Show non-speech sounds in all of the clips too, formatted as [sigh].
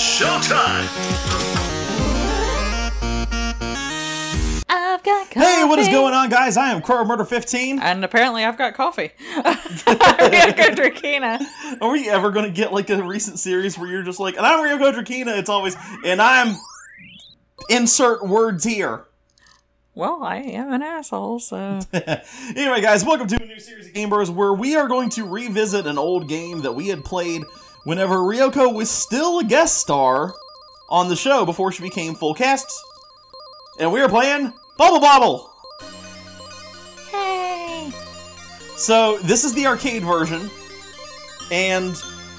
showtime! I've got coffee. Hey, what is going on, guys? I am Crow Murder 15. And apparently I've got coffee. [laughs] [laughs] Riyoko Drakena. Are we ever going to get like a recent series where you're just like, and I'm Riyoko Drakena? It's always, and I'm. Insert words here. Well, I am an asshole, so. [laughs] anyway, guys, welcome to a new series of Game Bros where we are going to revisit an old game that we had played whenever Riyoko was still a guest star on the show before she became full cast. And we are playing Bubble Bobble! Hey! So, this is the arcade version, and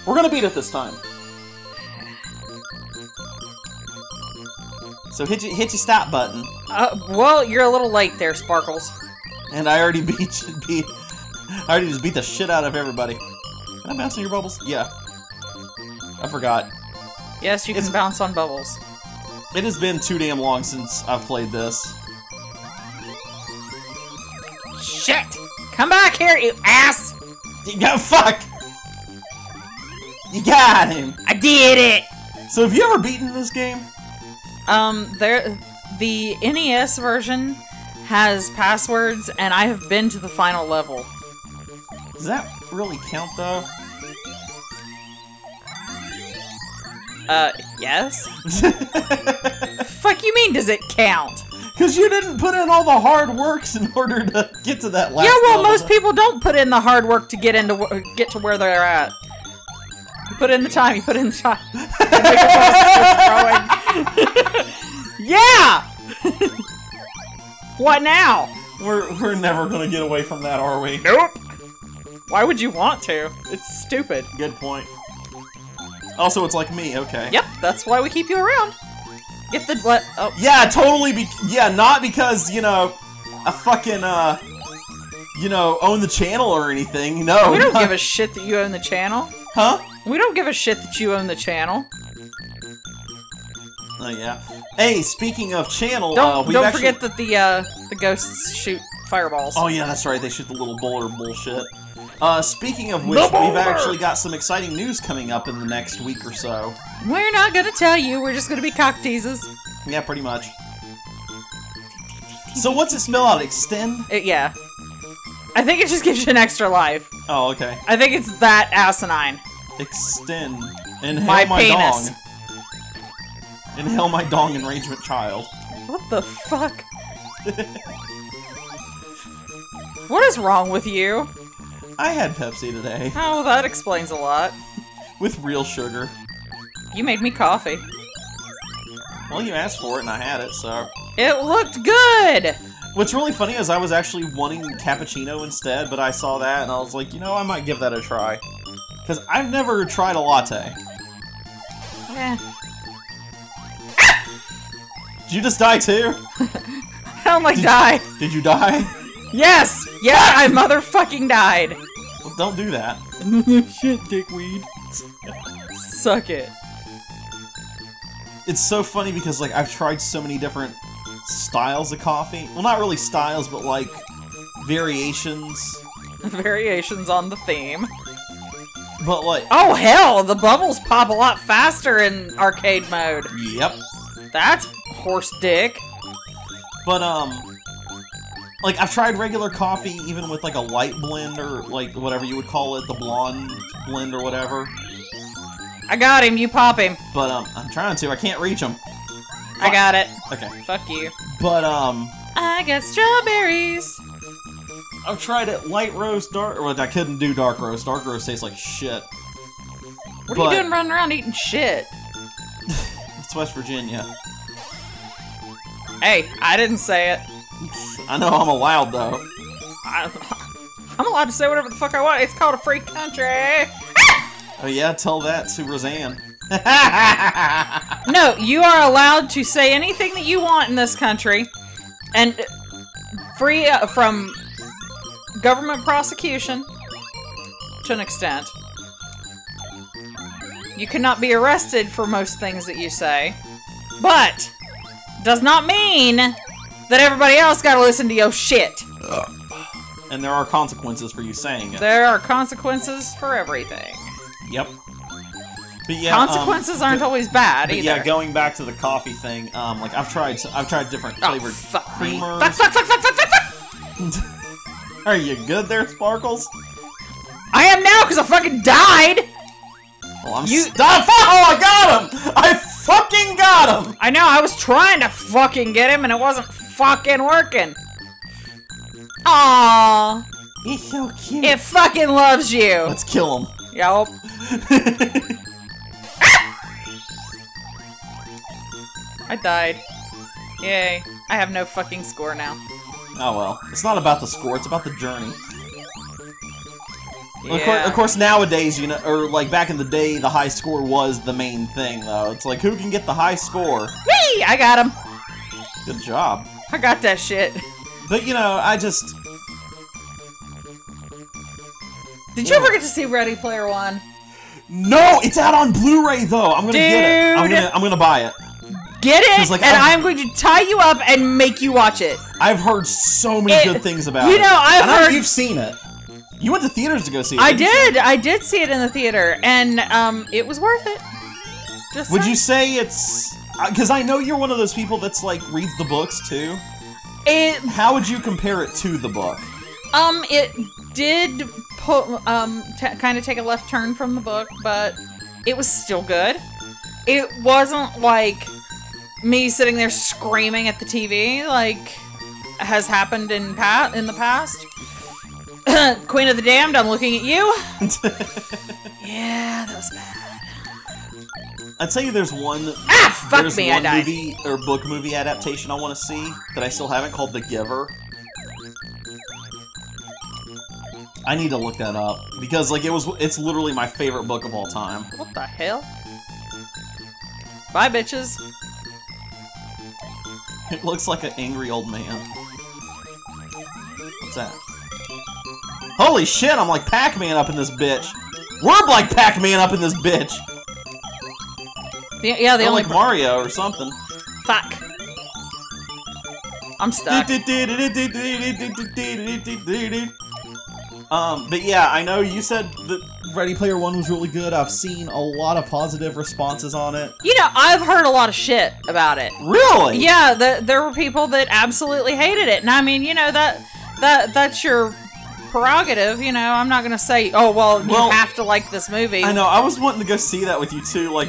we're gonna beat it this time. So hit your, hit your stop button. Uh, well, you're a little late there, Sparkles. And I already [laughs] beat, beat I already just beat the shit out of everybody. Can I bounce on your bubbles? Yeah. I forgot. Yes, you can It's- bounce on bubbles. It has been too damn long since I've played this. Shit! Come back here, you ass! You got fuck! You got him! I did it! So have you ever beaten this game? Um, there, the NES version has passwords, and I have been to the final level. Does that really count though? Uh, yes? Fuck you mean, does it count? Because you didn't put in all the hard works in order to get to that last yeah, well, level. most people don't put in the hard work to get into get to where they're at. You put in the time. You put in the time. [laughs] yeah. [laughs] what now? We're, we're never gonna get away from that, are we? Nope. Why would you want to? It's stupid. Good point. Also, it's like me, okay. Yep, that's why we keep you around. Get the let. Oh, Yeah, totally. Be- yeah, not because you know, I fucking uh, you know, own the channel or anything. No, we don't not- give a shit that you own the channel. huh? We don't give a shit that you own the channel. Oh yeah. Hey, speaking of channel, Don't uh, don't actually- forget that the uh the ghosts shoot fireballs. Oh yeah, that's right. They shoot the little bowler bullshit. Uh, speaking of which, we've actually got some exciting news coming up in the next week or so. We're not gonna tell you. We're just gonna be cock teases. Yeah, pretty much. So what's it spell out? Extend? It- yeah. I think it just gives you an extra life. Oh, okay. I think it's that asinine. Extend. Inhale My my, penis. dong. Inhale my dong enragement child. What the fuck? [laughs] what is wrong with you? I had Pepsi today Oh, that explains a lot. [laughs] with real sugar. You made me coffee. Well, you asked for it and I had it, so. It looked good! What's really funny is I was actually wanting cappuccino instead, but I saw that and I was like, you know, I might give that a try. Because I've never tried a latte. Eh. Did you just die too? [laughs] I don't like die. Did you die? Yes! Yeah, I motherfucking died. Well, don't do that. [laughs] Shit, dickweed. Suck it. It's so funny because, like, I've tried so many different styles of coffee. Well, not really styles, but, like, variations. [laughs] Variations on the theme. But, like, Oh hell, the bubbles pop a lot faster in arcade mode. yep. That's horse dick. But, um, like, I've tried regular coffee even with, like, a light blend or, like, whatever you would call it, the blonde blend or whatever. I got him, you pop him. But, um, I'm trying to. I can't reach them. I got it. Okay. Fuck you. But, um, I got strawberries. I've tried it light roast, dark. Well, I couldn't do dark roast. Dark roast tastes like shit. What But- are you doing running around eating shit? [laughs] It's West Virginia. Hey, I didn't say it. I know I'm allowed though. I, I'm allowed to say whatever the fuck I want. It's called a free country. Oh yeah, tell that to Roseanne. No, you are allowed to say anything that you want in this country, and free uh, from government prosecution to an extent. You cannot be arrested for most things that you say, but does not mean that everybody else got to listen to your shit. and there are consequences for you saying it. There are consequences for everything. Yep. But yeah, um, Consequences aren't always bad But either. yeah, going back to the coffee thing, um, like I've tried, I've tried different oh, flavored fuck creamers. Fuck, fuck, fuck, fuck, fuck, fuck, fuck. [laughs] Are you good there, Sparkles? I am now because I fucking died. Well, I'm You- stop! Oh, I got him! I fucking got him! I know. I was trying to fucking get him and it wasn't fucking working. Aww. He's so cute. It fucking loves you. Let's kill him. Yup. I died. Yay. I have no fucking score now. oh well, it's not about the score; it's about the journey. Yeah. Of, course, of course, nowadays, you know, or like back in the day, the high score was the main thing, though. It's like who can get the high score. Whee! I got him. Good job. I got that shit. But you know, I just Did you ever get to see Ready Player One? no. It's out on Blu-ray though. I'm gonna get it. I'm Dude. gonna I'm gonna buy it. Get it, 'Cause, like, and I've- I'm going to tie you up and make you watch it. I've heard so many It- good things about you it. know, I've I know heard- you've seen it. You went to theaters to go see it. I didn't you? did. I did see it in the theater, and um, it was worth it. Just Would saying. you say it's? Because I know you're one of those people that's like reads the books too. It How would you compare it to the book? um it did put um kind of take a left turn from the book, but it was still good. It wasn't like me sitting there screaming at the TV like has happened in pat in the past. [clears throat] Queen of the Damned, I'm looking at you. [laughs] Yeah, that was bad. I'd you, there's one. Ah, fuck there's me, I one died. movie or book movie adaptation I want to see that I still haven't called The Giver. I need to look that up because like it was it's literally my favorite book of all time. What the hell? Bye, bitches. [laughs] It looks like an angry old man. What's that? Holy shit, I'm like Pac-Man up in this bitch. We're like Pac-Man up in this bitch. The, yeah, the Or only like Mario or something. fuck. I'm stuck. [laughs] Um, but yeah, I know you said that Ready Player One was really good. I've seen a lot of positive responses on it. You know, I've heard a lot of shit about it. Really? Yeah, the, there were people that absolutely hated it, and I mean, you know that that that's your prerogative. You know, I'm not gonna say, oh well, you Well, have to like this movie. I know. I was wanting to go see that with you too, like,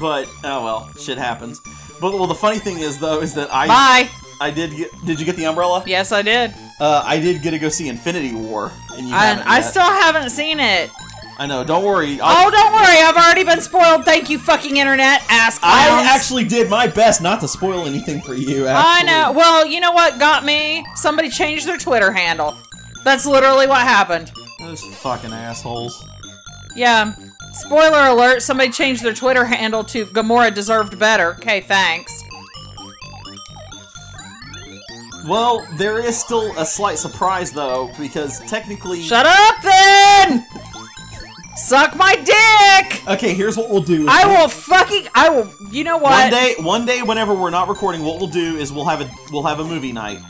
but oh well, shit happens. But well, the funny thing is though, is that I Bye. I did get. Did you get the umbrella? Yes, I did. Uh, I did get to go see Infinity War, and you And haven't I still haven't seen it. I know. Don't worry. I'll, Oh, don't worry, I've already been spoiled. Thank you, fucking internet ass clowns. I actually did my best not to spoil anything for you. I know. Well, you know what got me? Somebody changed their Twitter handle. That's literally what happened. Those fucking assholes. Yeah. Spoiler alert, somebody changed their Twitter handle to Gamora deserved better. Okay, thanks. Well, there is still a slight surprise though, because technically. Shut up then! Suck my dick! Okay, here's what we'll do. I will fucking I will you know what? One day, one day, whenever we're not recording, what we'll do is we'll have a we'll have a movie night.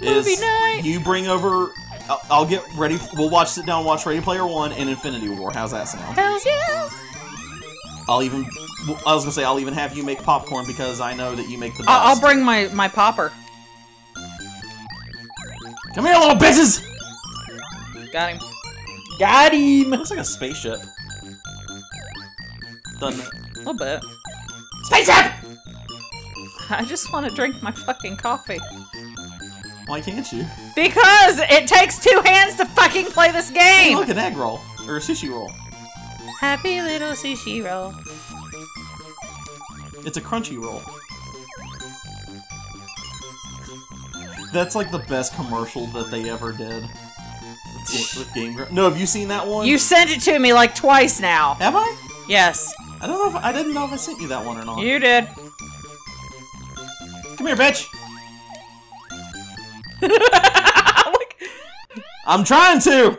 Movie night. You bring over. I'll, I'll get ready. We'll watch. Sit down, watch Ready Player One and Infinity War. How's that sound? I'll even. I was gonna say I'll even have you make popcorn because I know that you make the best. I'll, I'll bring my my popper. Come here, little bitches. Got him. Got him. Looks like a spaceship. Doesn't it? A little bit. Spaceship. I just want to drink my fucking coffee. Why can't you? Because it takes two hands to fucking play this Hey, game. look, an egg roll or a sushi roll. Happy little sushi roll. It's a crunchy roll. That's like the best commercial that they ever did. With, with [sighs] Game Grumps. No, have you seen that one? You sent it to me like twice now. have I? Yes, I don't know if I didn't know if I sent you that one or not. you did. Come here, bitch. [laughs] I'm trying to.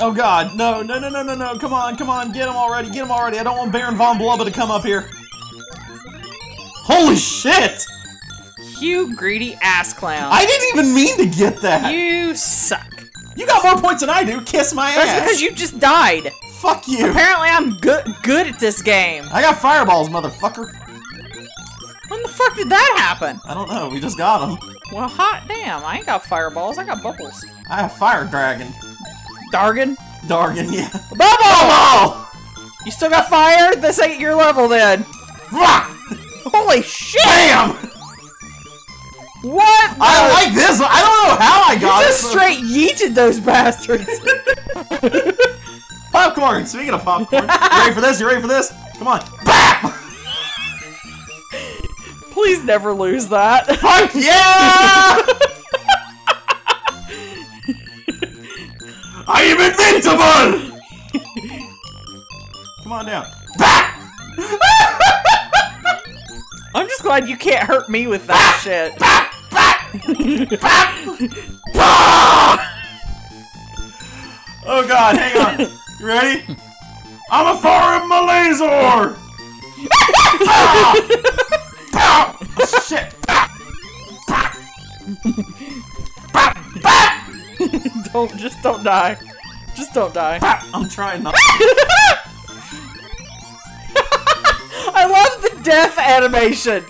Oh God, no, no, no, no, no, no! Come on, come on, get him already, get him already! I don't want Baron von Blubba to come up here. Holy shit! you greedy ass clown. I didn't even mean to get that. You suck. You got more points than I do. Kiss my That's ass. because you just died. Fuck you. Apparently I'm good good at this game. I got fireballs, motherfucker. Fuck did that happen? I don't know. We just got them. Well, hot damn. I ain't got fireballs. I got bubbles. I have fire dragon. Dargon? Dargon, yeah. Bubble! Oh! You still got fire? This ain't your level then. Holy shit! Bam! What? I like this. one. I don't know how I You got just it. straight yeeted those bastards. [laughs] [laughs] Popcorn. Speaking of popcorn, you ready for this? You ready for this? Come on. Please never lose that. Fuck yeah! I am invincible! Come on down. I'm just glad you can't hurt me with that shit. Oh god, hang on. You ready? I'm a foreign Malazor! [laughs] Ah! Don't just don't die. Just don't die. I'm trying not. To [laughs] I love the death animation.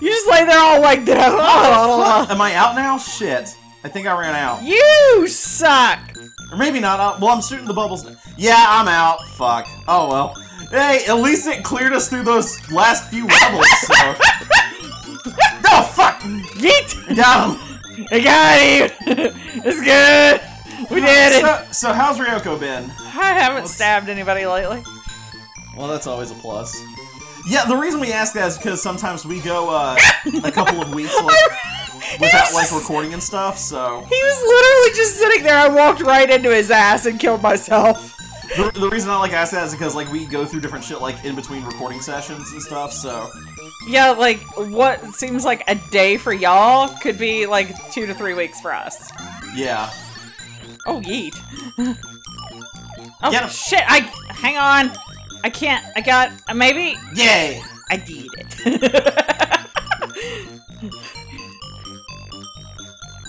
You just lay there all like that. [laughs] Am I out now? Shit. I think I ran out. you suck. Or maybe not. Uh, well, I'm shooting the bubbles. Yeah, I'm out. Fuck. Oh well. Hey, at least it cleared us through those last few levels. So. [laughs] no, fuck. Yeet. [laughs] I got him. I got you. it's good. We did it. So, so how's Riyoko been? I haven't stabbed anybody lately. Well, that's always a plus. Yeah, the reason we ask that is because sometimes we go uh, [laughs] a couple of weeks like, [laughs] without like recording and stuff. So He was literally just sitting there. I walked right into his ass and killed myself. the, the reason I like ask that is because like we go through different shit like in between recording sessions and stuff. So Yeah, like what seems like a day for y'all could be like two to three weeks for us. yeah. Oh, yeet. [laughs] oh, Get him. shit. I. Hang on. I can't. I got. uh, Maybe. Yay! I did it. [laughs]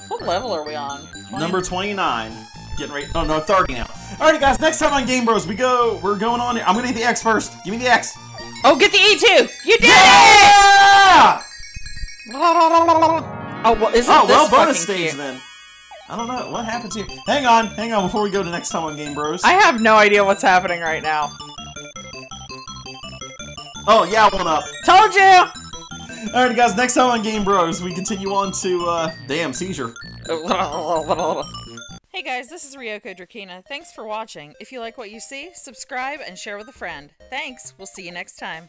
what level are we on? 20? Number 29. Getting ready. Oh, no, 30 now. Alrighty, guys, next time on Game Bros, we go. We're going on. I'm gonna get the X first. Give me the X. Oh, get the E2! You did Yeah! it! Oh, well, isn't Oh, this well, bonus fucking stage cute? then. I don't know. What happens here? Hang on, hang on before we go to next time on Game Bros. I have no idea what's happening right now. Oh, yeah, one up. Told you! Alright, guys, next time on Game Bros, we continue on to, uh, damn, seizure. [laughs] Hey guys, this is Riyoko Drakena. Thanks for watching. If you like what you see, subscribe and share with a friend. Thanks. We'll see you next time.